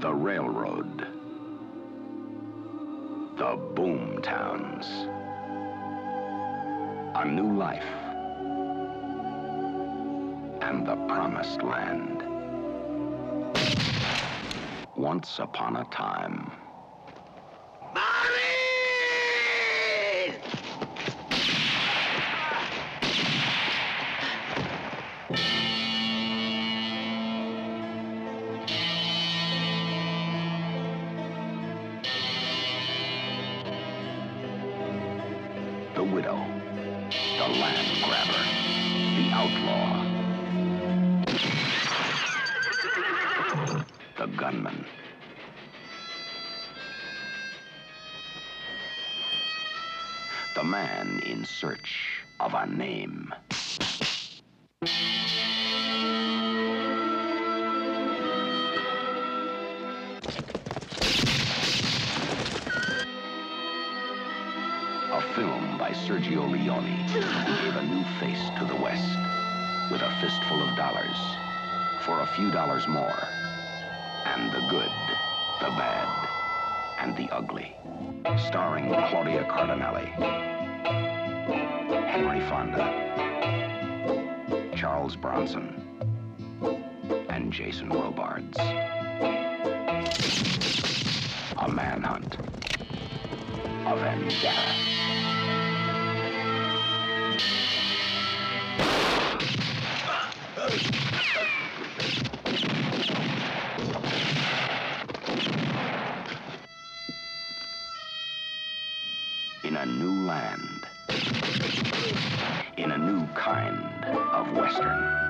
The railroad. The boom towns. A new life. And the promised land. Once upon a time. The widow, the land grabber, the outlaw, the gunman. The man in search of a name. A film by Sergio Leone who gave a new face to the West with a fistful of dollars for a few dollars more. And the good, the bad, and the ugly. Starring Claudia Cardinale, Henry Fonda, Charles Bronson, and Jason Robards. A manhunt. Vendetta. in a new land, in a new kind of Western.